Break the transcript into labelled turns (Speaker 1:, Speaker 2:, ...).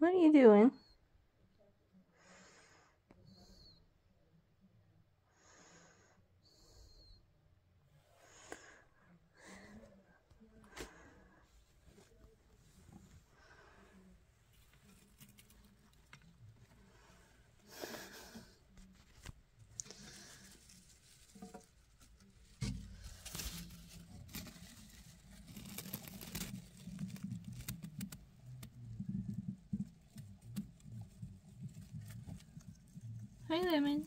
Speaker 1: What are you doing? Hi, Lemon.